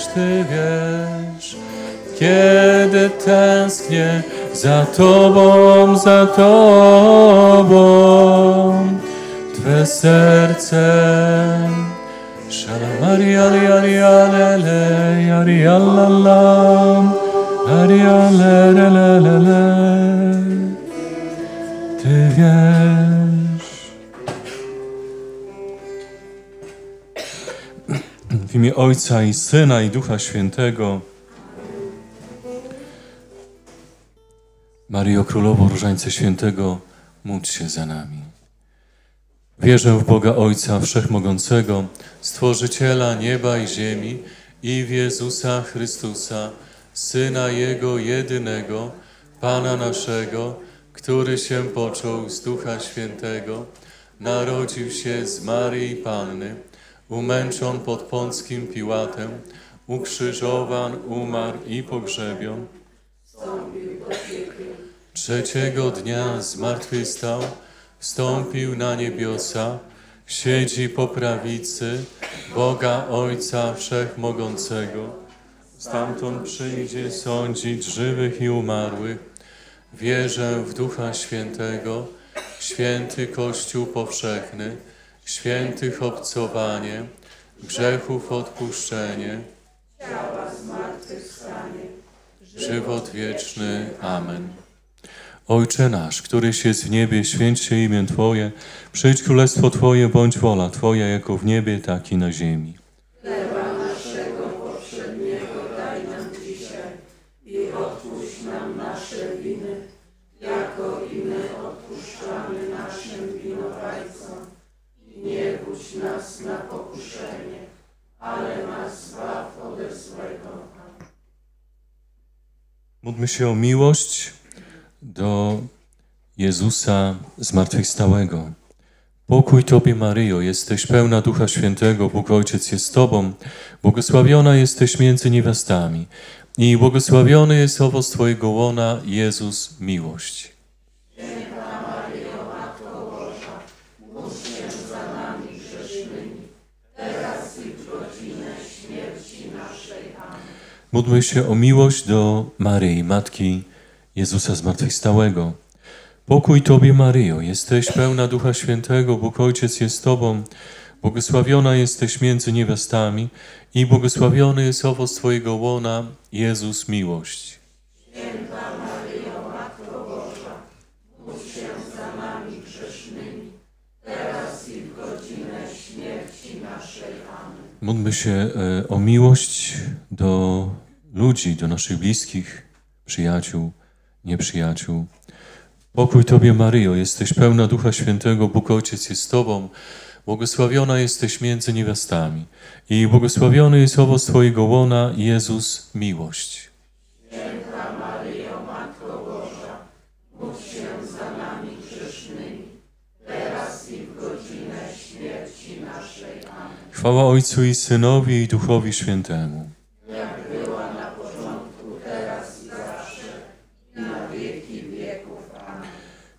przecież Ty wiesz. Kiedy tęsknię za Tobą, za Tobą, Twe serce. Shalom, Ariali, Arialele, Arialalam, Arialelelele. Ty wiesz. W imię Ojca i Syna i Ducha Świętego. Mario Królowo Różańce Świętego, módl się za nami. Wierzę w Boga Ojca Wszechmogącego, Stworzyciela nieba i ziemi i w Jezusa Chrystusa, Syna Jego jedynego, Pana naszego, który się począł z Ducha Świętego, narodził się z Maryi Panny, umęczon pod Pąckim Piłatem, ukrzyżowan, umarł i pogrzebion. Trzeciego dnia zmartwychwstał, wstąpił na niebiosa, siedzi po prawicy Boga Ojca Wszechmogącego. Stamtąd przyjdzie sądzić żywych i umarłych. Wierzę w Ducha Świętego, święty Kościół powszechny, świętych obcowanie, grzechów odpuszczenie, żywot wieczny. Amen. Ojcze nasz, któryś jest w niebie, święć się imię Twoje, przyjdź królestwo Twoje, bądź wola Twoja, jako w niebie, tak i na ziemi. Módlmy się o miłość do Jezusa zmartwychwstałego. Pokój Tobie, Maryjo, jesteś pełna Ducha Świętego, Bóg Ojciec jest Tobą, błogosławiona jesteś między niewiastami i błogosławiony jest owoc Twojego łona, Jezus, miłość. Módlmy się o miłość do Maryi, Matki Jezusa Zmartwychwstałego. Pokój Tobie, Maryjo, jesteś pełna Ducha Świętego, Bóg Ojciec jest Tobą, błogosławiona jesteś między niewiastami i błogosławiony jest owoc Twojego łona, Jezus, miłość. Módlmy się e, o miłość do ludzi, do naszych bliskich, przyjaciół, nieprzyjaciół. Pokój Tobie, Maryjo, jesteś pełna Ducha Świętego, Bóg Ojciec jest Tobą, błogosławiona jesteś między niewiastami i błogosławiony jest owoc Twojego łona, Jezus, miłość. Chwała Ojcu i Synowi i Duchowi Świętemu.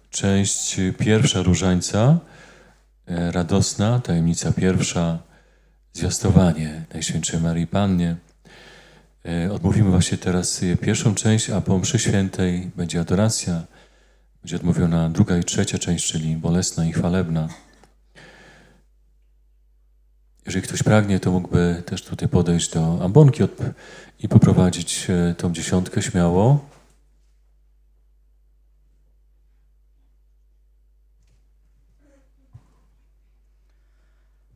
Część pierwsza różańca, e, radosna, tajemnica pierwsza, zwiastowanie Najświętszej Marii Pannie. E, odmówimy właśnie teraz pierwszą część, a po mszy świętej będzie adoracja. Będzie odmówiona druga i trzecia część, czyli bolesna i chwalebna. Jeżeli ktoś pragnie, to mógłby też tutaj podejść do ambonki i poprowadzić e, tą dziesiątkę śmiało.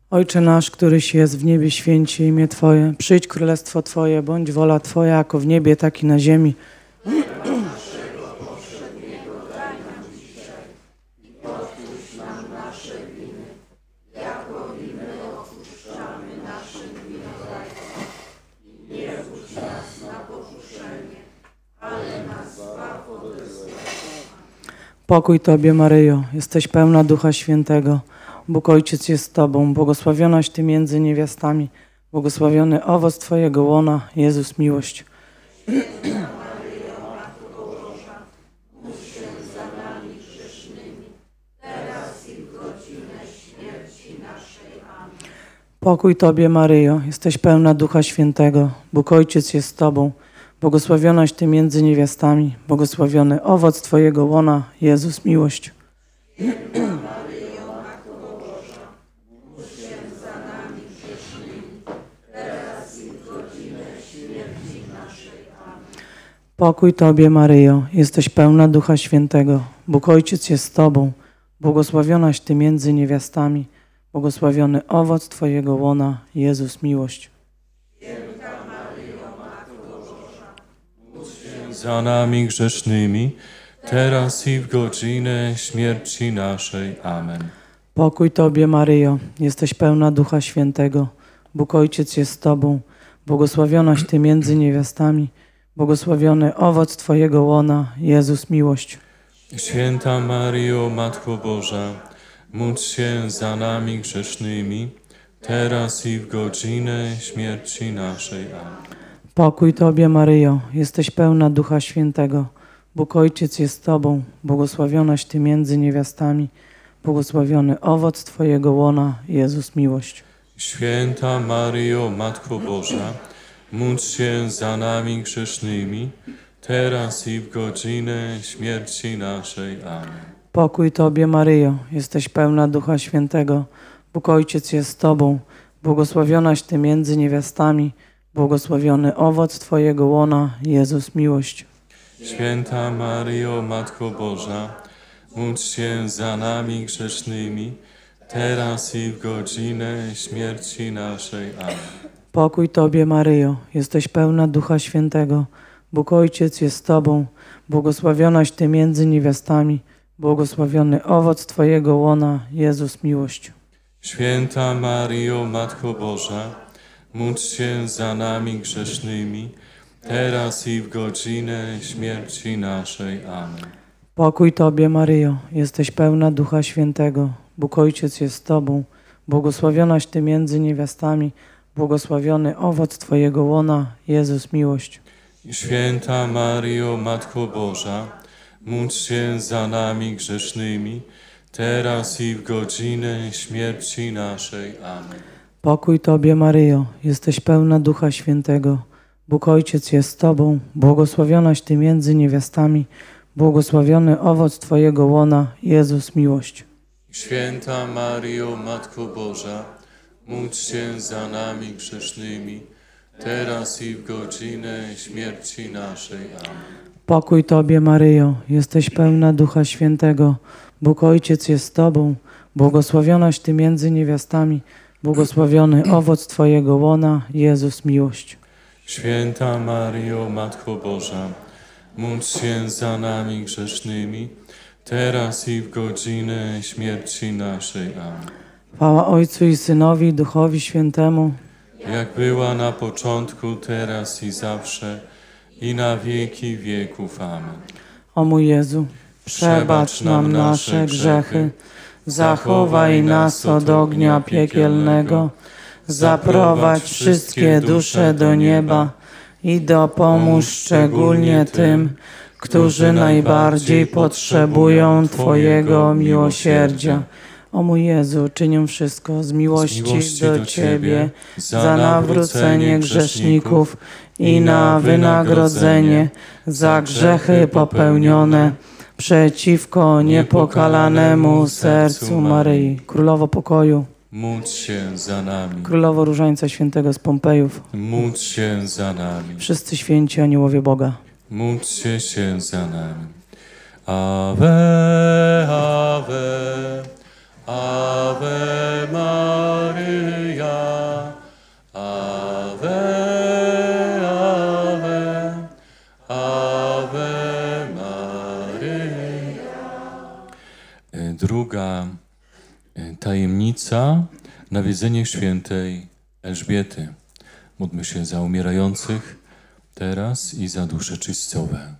Ojcze nasz, któryś jest w niebie, święci imię Twoje. Przyjdź królestwo Twoje, bądź wola Twoja, jako w niebie, tak i na ziemi. Pokój Tobie, Maryjo, jesteś pełna Ducha Świętego. Bóg Ojciec jest z Tobą, błogosławionaś Ty między niewiastami, błogosławiony owoc Twojego łona, Jezus miłość. Pokój Tobie, Maryjo, jesteś pełna Ducha Świętego. Bóg Ojciec jest z Tobą. Błogosławionaś Ty między niewiastami. Błogosławiony owoc Twojego łona, Jezus miłość. Pokój Tobie, Maryjo, jesteś pełna Ducha Świętego. Bóg Ojciec jest z Tobą. Błogosławionaś Ty między niewiastami. Błogosławiony owoc Twojego łona, Jezus miłość. Za nami grzesznymi, teraz i w godzinę śmierci naszej. Amen. Pokój Tobie, Maryjo, jesteś pełna Ducha Świętego. Bóg Ojciec jest z Tobą. Błogosławionaś Ty między niewiastami. Błogosławiony owoc Twojego łona, Jezus miłość. Święta Maryjo, Matko Boża, módl się za nami grzesznymi, teraz i w godzinę śmierci naszej. Amen. Pokój Tobie, Maryjo, jesteś pełna Ducha Świętego. Bóg Ojciec jest Tobą. Błogosławionaś Ty między niewiastami. Błogosławiony owoc Twojego łona, Jezus miłość. Święta Maryjo, Matko Boża, módl się za nami grzesznymi, teraz i w godzinę śmierci naszej. Amen. Pokój Tobie, Maryjo, jesteś pełna Ducha Świętego. Bóg Ojciec jest Tobą. Błogosławionaś Ty między niewiastami. Błogosławiony owoc Twojego łona, Jezus miłość. Święta Maryjo, Matko Boża, módl się za nami grzesznymi, teraz i w godzinę śmierci naszej. Amen. Pokój Tobie, Maryjo, jesteś pełna Ducha Świętego. Bóg Ojciec jest z Tobą. Błogosławionaś Ty między niewiastami. Błogosławiony owoc Twojego łona, Jezus miłość. Święta Maryjo, Matko Boża, módl się za nami grzesznymi, teraz i w godzinę śmierci naszej. Amen. Pokój Tobie, Maryjo, jesteś pełna Ducha Świętego. Bóg Ojciec jest z Tobą. Błogosławionaś Ty między niewiastami. Błogosławiony owoc Twojego łona, Jezus miłość. Święta Maryjo, Matko Boża, módl się za nami grzesznymi, teraz i w godzinę śmierci naszej. Amen. Pokój Tobie, Maryjo, jesteś pełna Ducha Świętego. Bóg Ojciec jest z Tobą. Błogosławionaś Ty między niewiastami. Błogosławiony owoc Twojego łona, Jezus miłość. Święta Maryjo, Matko Boża, módl się za nami grzesznymi, teraz i w godzinę śmierci naszej. Amen. Pokój Tobie, Maryjo, jesteś pełna Ducha Świętego. Bóg Ojciec jest z Tobą. Błogosławionaś Ty między niewiastami. Błogosławiony owoc Twojego łona, Jezus miłość. Święta Maryjo, Matko Boża, módl się za nami grzesznymi, teraz i w godzinę śmierci naszej. Amen. Chwała Ojcu i Synowi Duchowi Świętemu. Jak była na początku, teraz i zawsze, i na wieki wieków. Amen. O mój Jezu, przebacz nam nasze grzechy, zachowaj nas od ognia piekielnego, zaprowadź wszystkie dusze do nieba. i dopomóż szczególnie tym, którzy najbardziej potrzebują Twojego miłosierdzia. O mój Jezu, czynię wszystko z miłości, do Ciebie, za nawrócenie grzeszników i na wynagrodzenie za grzechy popełnione przeciwko niepokalanemu sercu Maryi. Królowo pokoju, Módl się za nami. królowo różańca świętego z Pompejów, Módl się za nami. wszyscy święci aniołowie Boga. Módlcie się za nami. Ave, ave, ave. Ave, ave, Druga e, tajemnica, nawiedzenie świętej Elżbiety. Módlmy się za umierających teraz i za dusze czyścowe.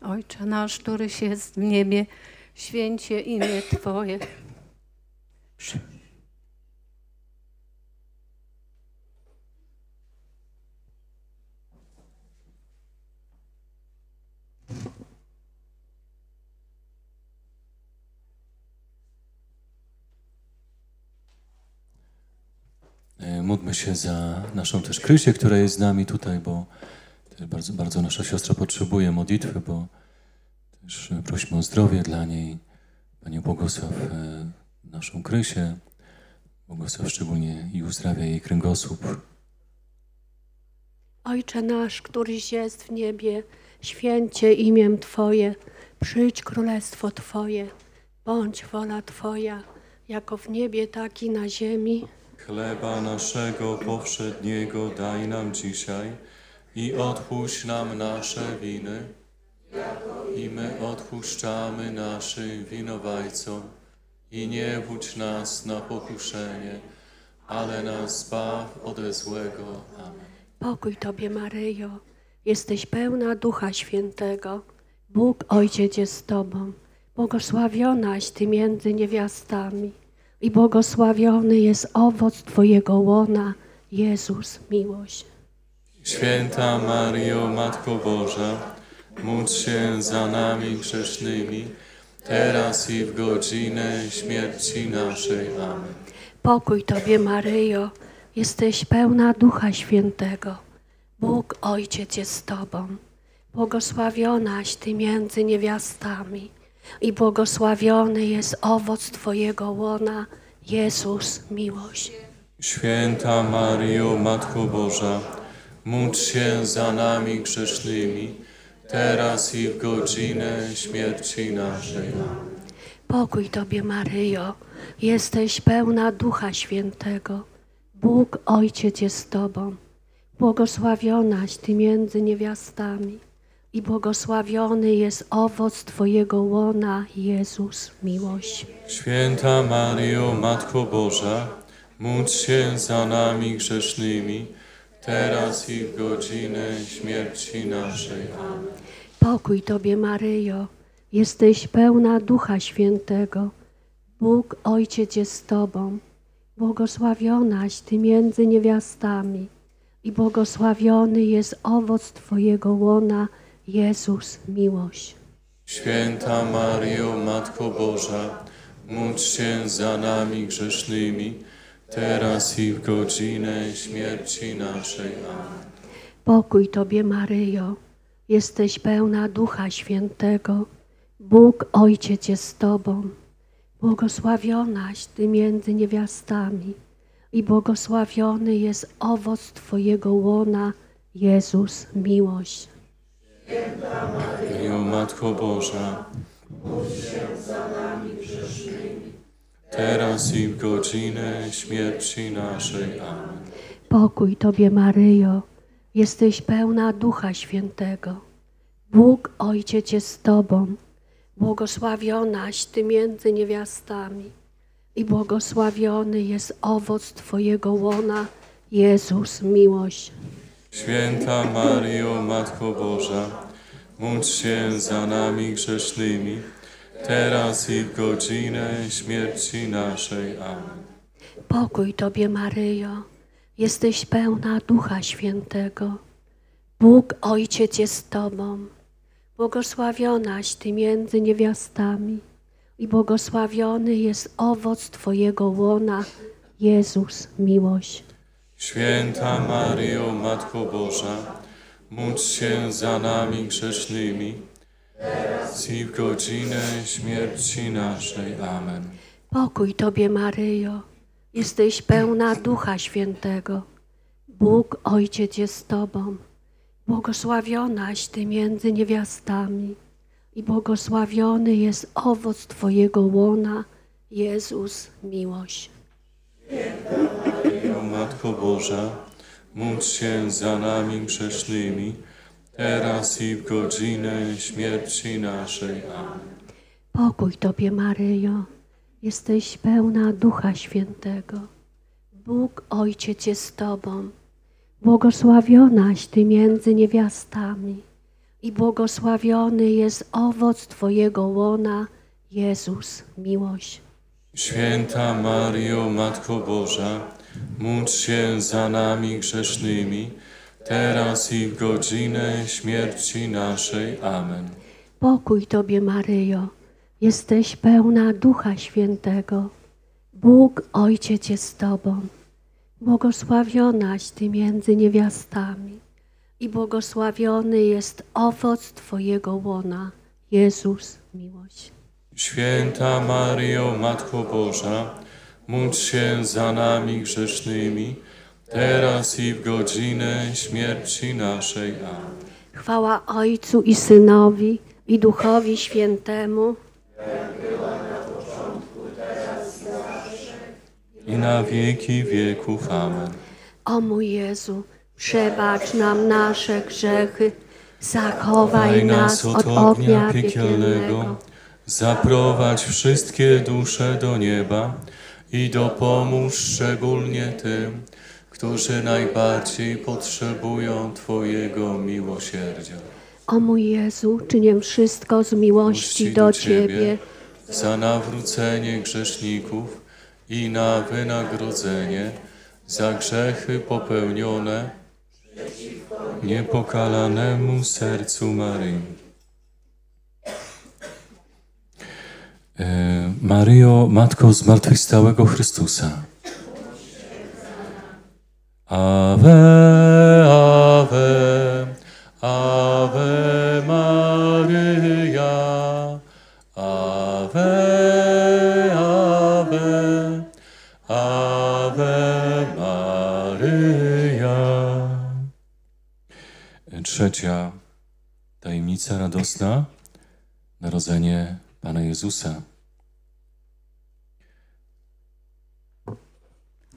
Ojcze nasz, któryś jest w niebie, święcie imię Twoje. Się za naszą też Krysię, która jest z nami tutaj, bo bardzo, bardzo nasza siostra potrzebuje modlitwy, bo też e, prosimy o zdrowie dla niej. Panie błogosław e, naszą Krysię, błogosław szczególnie i uzdrawia jej kręgosłup. Ojcze nasz, któryś jest w niebie, święcie imię Twoje, przyjdź królestwo Twoje, bądź wola Twoja, jako w niebie, tak i na ziemi. Chleba naszego powszedniego daj nam dzisiaj i odpuść nam nasze winy, i my odpuszczamy naszym winowajcom. I nie wódź nas na pokuszenie, ale nas zbaw ode złego. Amen. Pokój Tobie, Maryjo, jesteś pełna Ducha Świętego. Bóg Ojciec jest z Tobą. Błogosławionaś Ty między niewiastami i błogosławiony jest owoc Twojego łona, Jezus, miłość. Święta Maryjo, Matko Boża, módl się za nami grzesznymi, teraz i w godzinę śmierci naszej. Amen. Pokój Tobie, Maryjo, jesteś pełna Ducha Świętego. Bóg Ojciec jest z Tobą. Błogosławionaś Ty między niewiastami i błogosławiony jest owoc Twojego łona, Jezus, miłość. Święta Maryjo, Matko Boża, módl się za nami grzesznymi, teraz i w godzinę śmierci naszej. Pokój Tobie, Maryjo, jesteś pełna Ducha Świętego. Bóg Ojciec jest z Tobą. Błogosławionaś Ty między niewiastami i błogosławiony jest owoc Twojego łona, Jezus, miłość. Święta Maryjo, Matko Boża, módl się za nami grzesznymi, teraz i w godzinę śmierci naszej. Amen. Pokój Tobie, Maryjo, jesteś pełna Ducha Świętego. Bóg Ojciec jest z Tobą. Błogosławionaś Ty między niewiastami i błogosławiony jest owoc Twojego łona, Jezus, miłość. Święta Maryjo, Matko Boża, módl się za nami grzesznymi, teraz i w godzinę śmierci naszej. Amen. Pokój Tobie, Maryjo, jesteś pełna Ducha Świętego. Bóg Ojciec jest z Tobą. Błogosławionaś Ty między niewiastami i błogosławiony jest owoc Twojego łona, Jezus, miłość. Maryjo, Matko Boża, teraz i w godzinę śmierci naszej. Amen. Pokój Tobie, Maryjo, jesteś pełna Ducha Świętego. Bóg Ojciec jest z Tobą. Błogosławionaś Ty między niewiastami i błogosławiony jest owoc Twojego łona, Jezus, miłość. Święta Maryjo, Matko Boża, módl się za nami grzesznymi, teraz i w godzinę śmierci naszej. Amen. Pokój Tobie, Maryjo, jesteś pełna Ducha Świętego. Bóg Ojciec jest z Tobą. Błogosławionaś Ty między niewiastami i błogosławiony jest owoc Twojego łona, Jezus, miłość. Święta Maryjo, Matko Boża, módl się za nami grzesznymi, teraz i w godzinę śmierci naszej. Amen. Pokój Tobie, Maryjo, jesteś pełna Ducha Świętego. Bóg Ojciec jest z Tobą. Błogosławionaś Ty między niewiastami i błogosławiony jest owoc Twojego łona, Jezus, miłość. Maryjo, Matko Boża, módl się za nami grzesznymi, teraz i w godzinę śmierci naszej. Amen. Pokój Tobie, Maryjo, jesteś pełna Ducha Świętego. Bóg Ojciec jest z Tobą. Błogosławionaś Ty między niewiastami i błogosławiony jest owoc Twojego łona, Jezus, miłość. Święta Maryjo, Matko Boża, módl się za nami grzesznymi, teraz i w godzinę śmierci naszej. Amen. Pokój Tobie, Maryjo, jesteś pełna Ducha Świętego. Bóg Ojciec jest z Tobą. błogosławionaś Ty między niewiastami i błogosławiony jest owoc Twojego łona, Jezus miłość. Święta Maryjo, Matko Boża, módl się za nami grzesznymi, teraz i w godzinę śmierci naszej. Amen. Chwała Ojcu i Synowi i Duchowi Świętemu, I na wieki wieków. Amen. O mój Jezu, przebacz nam nasze grzechy, zachowaj nas od ognia piekielnego, zaprowadź wszystkie dusze do nieba i dopomóż szczególnie tym, którzy najbardziej potrzebują Twojego miłosierdzia. O mój Jezu, czynię wszystko z miłości do Ciebie, za nawrócenie grzeszników i na wynagrodzenie za grzechy popełnione niepokalanemu sercu Maryi. Maryjo, Matko Zmartwychwstałego Chrystusa. Ave, Ave, Ave Maryja. Ave, Ave, Ave Maryja. Trzecia tajemnica radosna, narodzenie Pana Jezusa.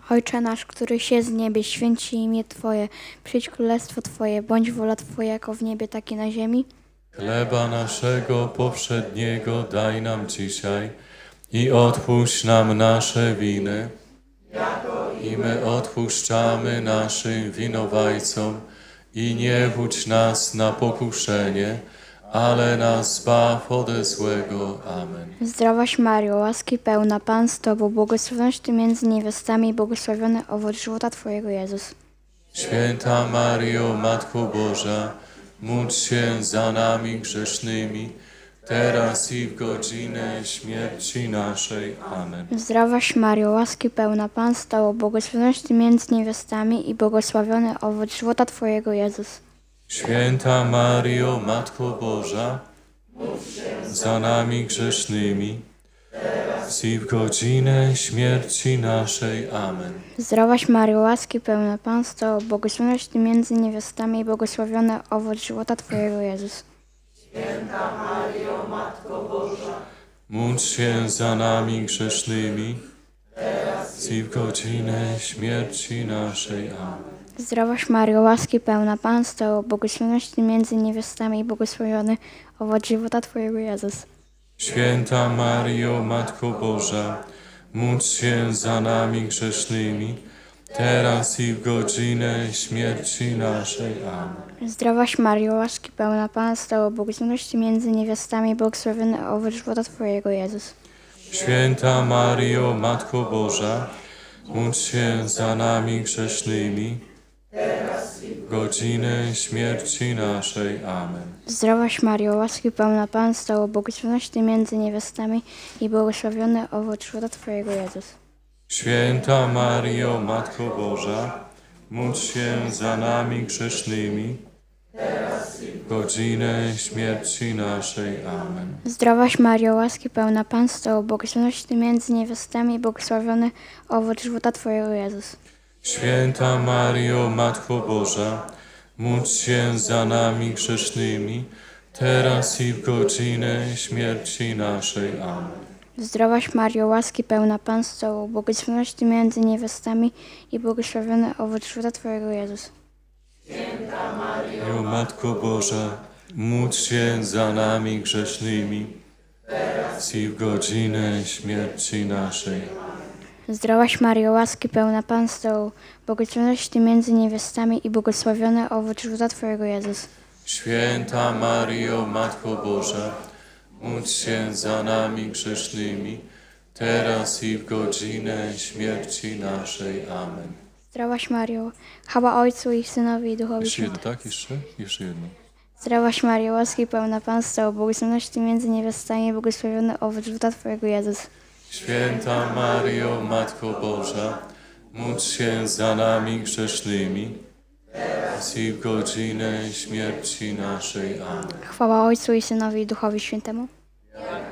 Ojcze nasz, któryś jest w niebie, święci imię Twoje, przyjdź królestwo Twoje, bądź wola Twoja jako w niebie, tak i na ziemi. Chleba naszego powszedniego daj nam dzisiaj i odpuść nam nasze winy, i my odpuszczamy naszym winowajcom i nie wódź nas na pokuszenie, ale nas zbaw ode złego. Amen. Zdrowaś Mario, łaski pełna, Pan z Tobą, błogosławionaś Ty między niewiastami i błogosławiony owoc żywota Twojego Jezus. Święta Mario, Matko Boża, módl się za nami grzesznymi, teraz i w godzinę śmierci naszej. Amen. Zdrowaś Mario, łaski pełna, Pan z Tobą, błogosławionaś Ty między niewiastami i błogosławiony owoc żywota Twojego Jezus. Święta Mario, Matko Boża, za nami grzesznymi, i w godzinę śmierci naszej. Amen. Zdrowaś Mario, łaski pełna, Pan z Tobą, błogosławionaś Ty między niewiastami i błogosławiony owoc żywota Twojego Jezus. Módl się za nami grzesznymi, i w godzinę śmierci naszej. Amen. Zdrowaś Mario, łaski pełna, Pan z Tobą, błogosławionaś Ty między niewiastami i błogosławiony owoc żywota Twojego Jezus. Święta Mario, Matko Boża, módl się za nami grzesznymi, teraz i w godzinę śmierci naszej. Amen. Zdrowaś Mario, łaski pełna, Pan z Tobą, błogosławionaś Ty między niewiastami i błogosławiony owoc żywota Twojego Jezus. Święta Mario, Matko Boża, módl się za nami grzesznymi, w godzinę śmierci naszej. Amen. Zdrowaś Mario, łaski pełna, Pan z Tobą, błogosławionaś Ty między niewiastami i błogosławiony owoc żywota Twojego Jezus. Święta Mario, Matko Boża, módl się za nami grzesznymi, w godzinę śmierci naszej. Amen. Zdrowaś Mario, łaski pełna, Pan z Tobą, błogosławionaś Ty między niewiastami i błogosławiony owoc żywota Twojego Jezus. Święta Mario, Matko Boża, módl się za nami grzesznymi, teraz i w godzinę śmierci naszej. Amen. Zdrowaś Mario, łaski pełna, Pan z Tobą, błogosławionaś Ty między niewiastami i błogosławiony owoc żywota Twojego Jezus. Mario, Matko Boża, módl się za nami grzesznymi, teraz i w godzinę śmierci naszej. Zdrowaś Mario, łaski pełna, Pan z Tobą, błogosławionaś Ty między niewiastami i błogosławiony owoc żywota Twojego Jezus. Święta Mario, Matko Boża, módl się za nami grzesznymi, teraz i w godzinę śmierci naszej. Amen. Zdrowaś Mario, chwała Ojcu i Synowi i Duchowi Jeszcze jedno, tak? Jeszcze? Jeszcze jedno. Zdrowaś Mario, łaski pełna, Pan z Tobą, błogosławionaś Ty między niewiastami i błogosławiony owoc żywota Twojego Jezus. Święta Mario, Matko Boża, módl się za nami grzesznymi, teraz i w godzinę śmierci naszej. Amen. Chwała Ojcu i Synowi i Duchowi Świętemu.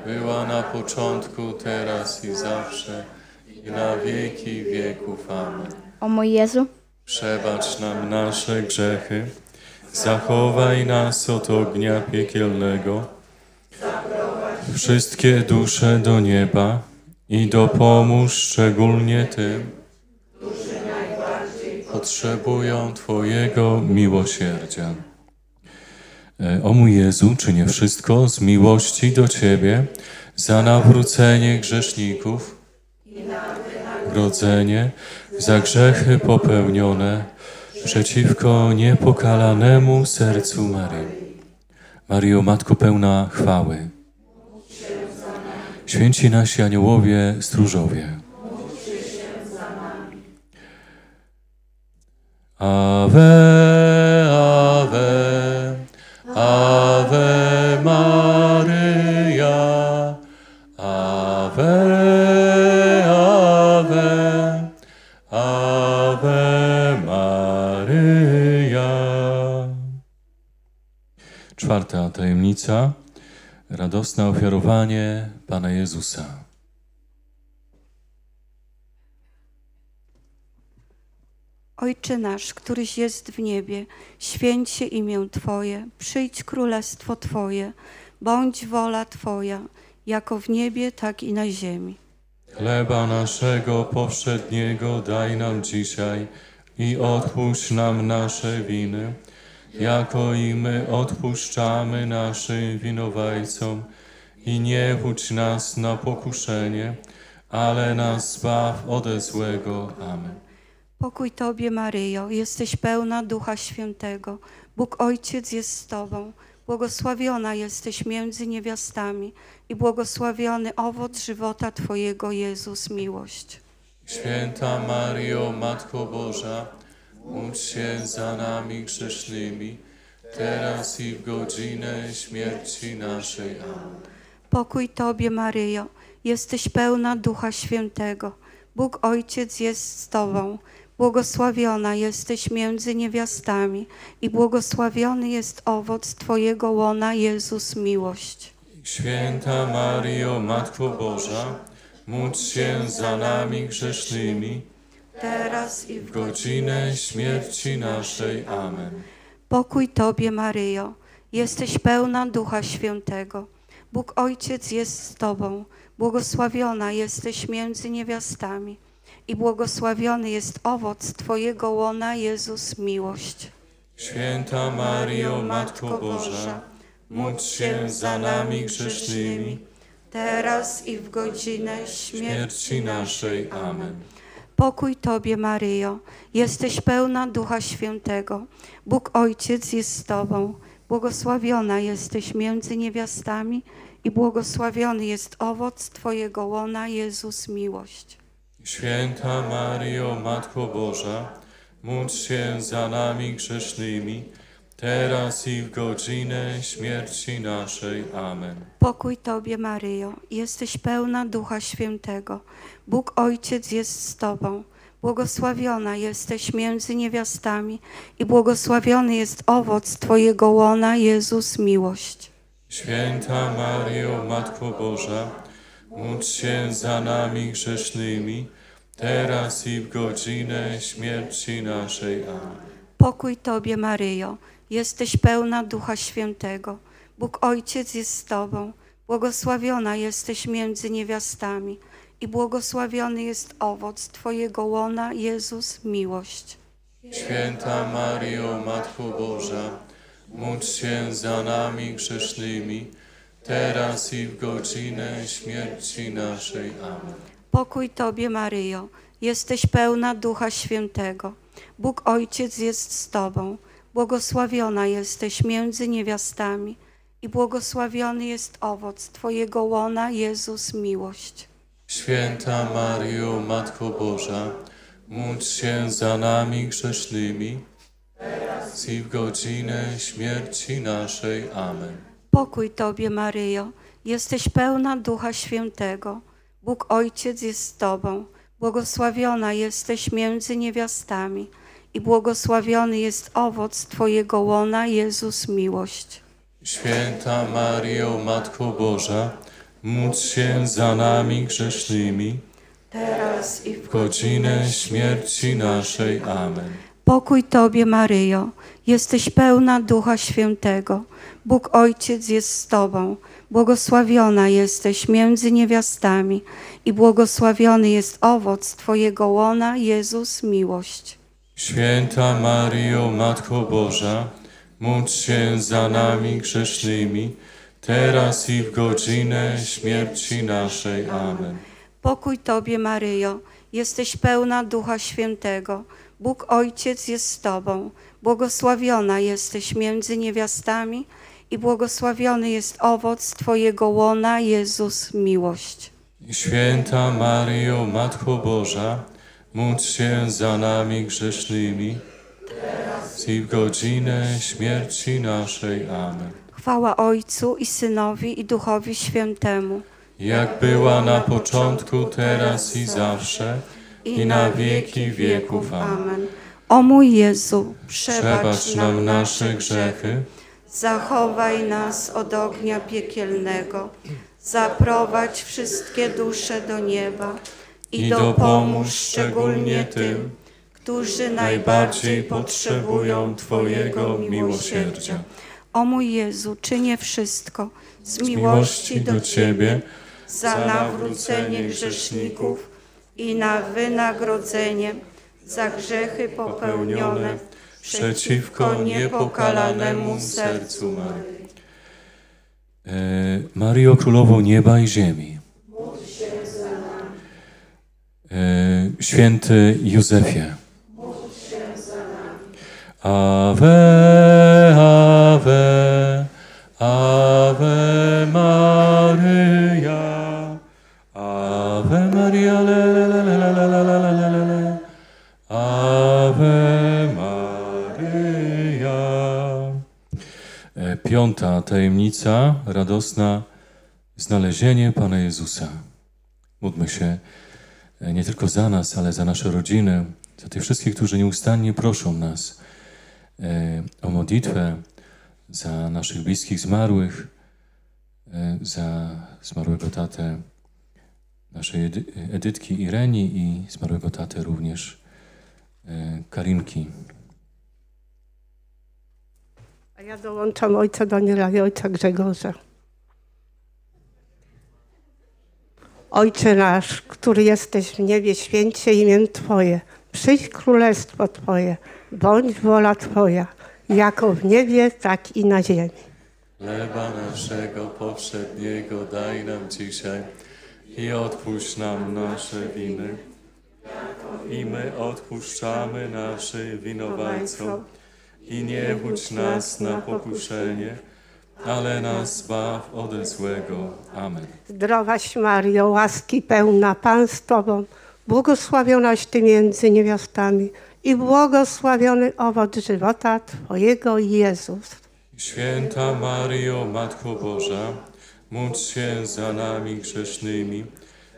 Była na początku, teraz i zawsze, i na wieki wieków. Amen. O mój Jezu, Przebacz nam nasze grzechy, zachowaj nas od ognia piekielnego, wszystkie dusze do nieba i dopomóż szczególnie tym, potrzebują Twojego miłosierdzia. E, O mój Jezu, czynię wszystko z miłości do Ciebie za nawrócenie grzeszników, rodzenie, za grzechy popełnione przeciwko niepokalanemu sercu Maryi. Mario, Matko pełna chwały. Święci nasi aniołowie, stróżowie. Ave, Ave, Ave Maria, Ave, Ave, Ave Maria. Czwarta tajemnica. Radosne ofiarowanie Pana Jezusa. Ojcze nasz, któryś jest w niebie, święć się imię Twoje, przyjdź królestwo Twoje, bądź wola Twoja, jako w niebie, tak i na ziemi. Chleba naszego powszedniego daj nam dzisiaj i odpuść nam nasze winy, jako i my odpuszczamy naszym winowajcom. I nie wódź nas na pokuszenie, ale nas zbaw ode złego. Amen. Pokój Tobie, Maryjo, jesteś pełna Ducha Świętego. Bóg Ojciec jest z Tobą. Błogosławiona jesteś między niewiastami i błogosławiony owoc żywota Twojego, Jezus, miłość. Święta Mario, Matko Boża, módl się za nami grzesznymi, teraz i w godzinę śmierci naszej. Amen. Pokój Tobie, Maryjo, jesteś pełna Ducha Świętego. Bóg Ojciec jest z Tobą. Błogosławiona jesteś między niewiastami i błogosławiony jest owoc Twojego łona, Jezus, miłość. Święta Mario, Matko Boża, módl się za nami grzesznymi, Teraz i w godzinę śmierci naszej. Amen. Pokój Tobie, Maryjo, jesteś pełna Ducha Świętego. Bóg Ojciec jest z Tobą. Błogosławiona jesteś między niewiastami i błogosławiony jest owoc Twojego łona, Jezus, miłość. Święta Mario, Matko Boża, módl się za nami grzesznymi, teraz i w godzinę śmierci naszej. Amen. Pokój Tobie, Maryjo, jesteś pełna Ducha Świętego. Bóg Ojciec jest z Tobą. Błogosławiona jesteś między niewiastami i błogosławiony jest owoc Twojego łona, Jezus, miłość. Święta Mario, Matko Boża, módl się za nami grzesznymi, teraz i w godzinę śmierci naszej. Amen. Pokój Tobie, Maryjo, jesteś pełna Ducha Świętego. Bóg Ojciec jest z Tobą. Błogosławiona jesteś między niewiastami i błogosławiony jest owoc Twojego łona, Jezus, miłość. Święta Mario, Matko Boża, módl się za nami grzesznymi, teraz i w godzinę śmierci naszej. Amen. Pokój Tobie, Maryjo, jesteś pełna Ducha Świętego. Bóg Ojciec jest z Tobą. Błogosławiona jesteś między niewiastami i błogosławiony jest owoc Twojego łona, Jezus, miłość. Święta Mario, Matko Boża, módl się za nami grzesznymi, teraz i w godzinę śmierci naszej. Amen. Pokój Tobie, Maryjo, jesteś pełna Ducha Świętego. Bóg Ojciec jest z Tobą. Błogosławiona jesteś między niewiastami i błogosławiony jest owoc Twojego łona, Jezus, miłość. Święta Mario, Matko Boża, módl się za nami grzesznymi, teraz i w godzinę śmierci naszej. Amen. Pokój Tobie, Maryjo, jesteś pełna Ducha Świętego. Bóg Ojciec jest z Tobą. błogosławiona jesteś między niewiastami i błogosławiony jest owoc Twojego łona, Jezus miłość. Święta Mario, Matko Boża, módl się za nami grzesznymi, Teraz i w godzinę śmierci naszej. Amen. Pokój Tobie, Maryjo, jesteś pełna Ducha Świętego. Bóg Ojciec jest z Tobą. Błogosławiona jesteś między niewiastami i błogosławiony jest owoc Twojego łona, Jezus miłość. Święta Mario, Matko Boża, módl się za nami grzesznymi, teraz i w godzinę śmierci naszej. Amen. Pokój Tobie, Maryjo, jesteś pełna Ducha Świętego. Bóg Ojciec jest z Tobą. Błogosławiona jesteś między niewiastami i błogosławiony jest owoc Twojego łona, Jezus miłość. Święta Mario, Matko Boża, módl się za nami grzesznymi, teraz i w godzinę śmierci naszej. Amen. Chwała Ojcu i Synowi i Duchowi Świętemu. Jak była na początku, teraz i zawsze, i na wieki wieków. Amen. O mój Jezu, Przebacz nam nasze grzechy, Zachowaj nas od ognia piekielnego. Zaprowadź wszystkie dusze do nieba i dopomóż szczególnie tym, którzy najbardziej potrzebują Twojego miłosierdzia. O mój Jezu, czynię wszystko z miłości do Ciebie, za nawrócenie grzeszników i na wynagrodzenie za grzechy popełnione przeciwko niepokalanemu sercu Maryi. E, Mario Królowo Nieba i Ziemi, Święty Józefie, Ave, Ave, Ave Maryja, Ave Maria, le, le, le, le, le, le, le, le, le. Ave Maryja. E, Piąta tajemnica, radosna, znalezienie Pana Jezusa. Módlmy się e, nie tylko za nas, ale za nasze rodziny, za tych wszystkich, którzy nieustannie proszą nas e, o modlitwę, za naszych bliskich zmarłych, e, za zmarłego tatę naszej Edy- Edytki Ireni i zmarłego tatę również e, Karinki. A ja dołączam ojca Daniela i ojca Grzegorza. Ojcze nasz, który jesteś w niebie, święcie imię Twoje. Przyjdź królestwo Twoje, bądź wola Twoja, jako w niebie, tak i na ziemi. Chleba naszego powszedniego daj nam dzisiaj i odpuść nam nasze winy. I my odpuszczamy naszym winowajcom. I nie wódź nas na pokuszenie, ale nas zbaw ode złego. Amen. Zdrowaś Mario, łaski pełna, Pan z Tobą, błogosławionaś Ty między niewiastami i błogosławiony owoc żywota Twojego, Jezus. Święta Maryjo, Matko Boża, módl się za nami grzesznymi,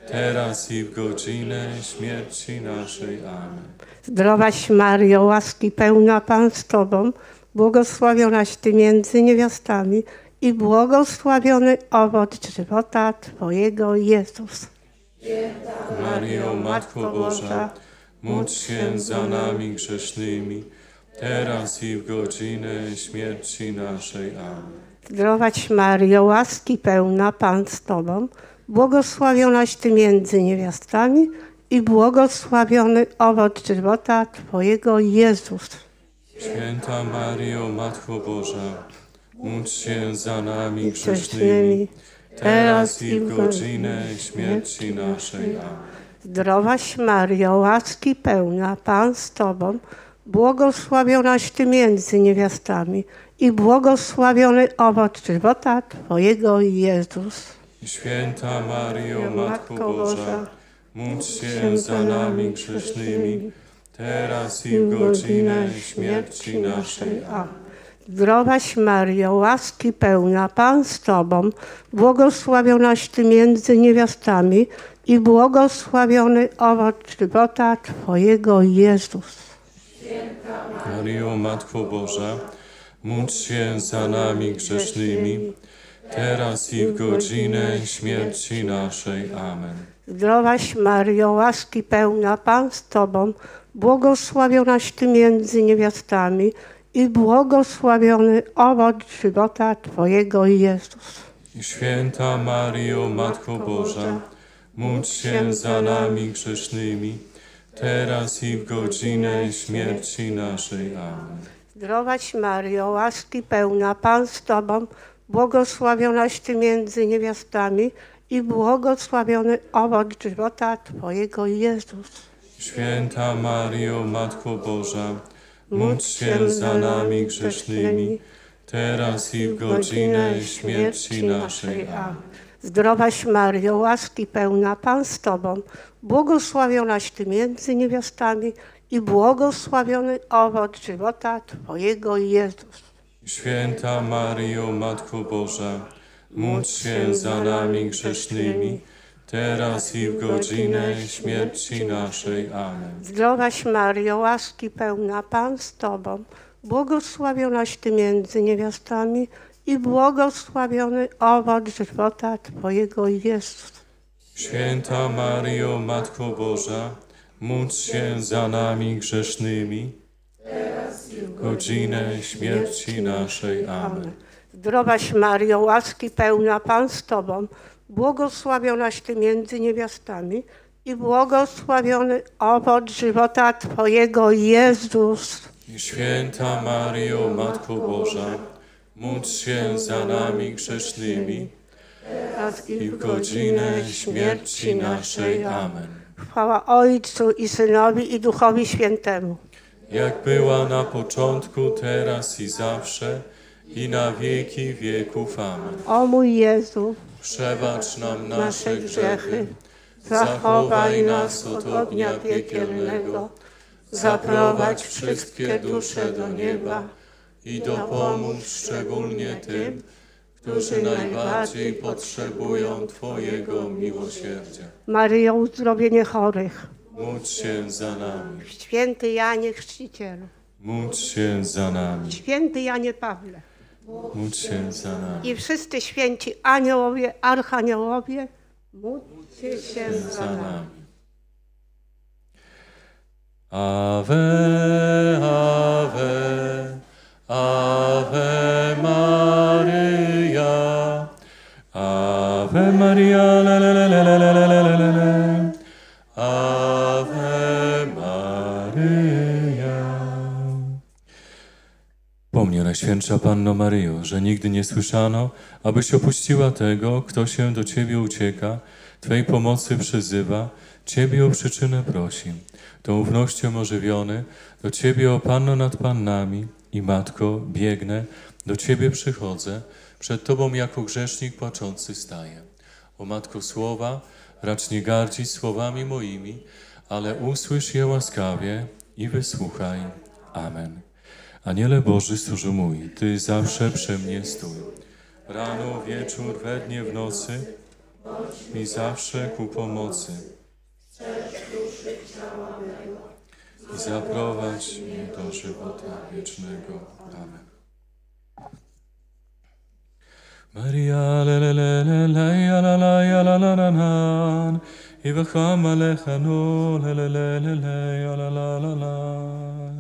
teraz i w godzinę śmierci naszej. Amen. Zdrowaś Mario, łaski pełna Pan z Tobą, błogosławionaś Ty między niewiastami i błogosławiony owoc żywota Twojego, Jezus. Maryjo, Matko Boża, módl się za nami grzesznymi, teraz i w godzinę śmierci naszej. Amen. Zdrowaś Mario, łaski pełna Pan z Tobą, błogosławionaś Ty między niewiastami i błogosławiony owoc żywota Twojego, Jezus. Święta Maryjo, Matko Boża, módl się za nami grzesznymi, teraz i w godzinę śmierci naszej. Zdrowaś Mario, łaski pełna, Pan z Tobą, błogosławionaś Ty między niewiastami i błogosławiony owoc żywota Twojego, Jezus. Święta Maryjo, Matko Boża, módl się za nami grzesznymi, teraz i w godzinę śmierci naszej. Amen. Zdrowaś Mario, łaski pełna, Pan z Tobą, błogosławionaś Ty między niewiastami i błogosławiony owoc żywota Twojego Jezus. Maryjo, Matko Boża, módl się za nami grzesznymi, teraz i w godzinę śmierci naszej. Amen. Zdrowaś Maryjo, łaski pełna, Pan z Tobą, błogosławionaś Ty między niewiastami i błogosławiony owoc żywota Twojego Jezus. Święta Maryjo, Matko Boża, módl się za nami grzesznymi, teraz i w godzinę śmierci naszej. Amen. Zdrowaś Maryjo, łaski pełna, Pan z Tobą, błogosławionaś Ty między niewiastami i błogosławiony owoc żywota Twojego Jezus. Święta Maryjo, Matko Boża, módl się za nami grzesznymi, teraz i w godzinę śmierci naszej. Amen. Zdrowaś Maryjo, łaski pełna, Pan z Tobą, błogosławionaś Ty między niewiastami i błogosławiony owoc żywota Twojego Jezus. Święta Maryjo, Matko Boża, módl się za nami grzesznymi, teraz i w godzinę śmierci naszej. Amen. Zdrowaś Maryjo, łaski pełna, Pan z Tobą, błogosławionaś Ty między niewiastami i błogosławiony owoc żywota Twojego Jezus. Święta Maryjo, Matko Boża, módl się za nami grzesznymi, w godzinę śmierci naszej. Amen. Zdrowaś Maryjo, łaski pełna, Pan z Tobą, błogosławionaś Ty między niewiastami i błogosławiony owoc żywota Twojego Jezus. Święta Maryjo, Matko Boża, módl się za nami grzesznymi i w godzinę śmierci naszej. Amen. Chwała Ojcu i Synowi i Duchowi Świętemu. Jak była na początku, teraz i zawsze, i na wieki wieków. Amen. O mój Jezu, Przebacz nam nasze grzechy, zachowaj nas od ognia piekielnego, zaprowadź wszystkie dusze do nieba i dopomóż szczególnie tym, którzy najbardziej potrzebują Twojego miłosierdzia. Maryjo, uzdrowienie chorych, Módl się za nami, święty Janie Chrzcicielu, módl się za nami, święty Janie Pawle módl się za nami, i wszyscy święci aniołowie, archaniołowie, módlcie się za nami. Ave, Ave, Ave Maria, Ave Maria, la la la la la la la la la. Ave Maria. Pomnij, Najświętsza Panno Maryjo, że nigdy nie słyszano, abyś opuściła tego, kto się do Ciebie ucieka, Twej pomocy przyzywa, Ciebie o przyczynę prosi. Tą ufnością ożywiony, do Ciebie, o Panno nad Pannami i Matko, biegnę, do Ciebie przychodzę, przed Tobą jako grzesznik płaczący staję. O Matko Słowa, racz nie gardzić słowami moimi, ale usłysz je łaskawie i wysłuchaj. Amen. Aniele Boży, służu mój, Ty zawsze przy mnie stój. Rano, wieczór, we dnie, w nocy, mi zawsze ku pomocy. I zaprowadź mnie do żywota wiecznego. Amen. Maria, leleleleleja, lalaja, lalalanan, i wacham alecha, no, leleleleleja, lalalalan.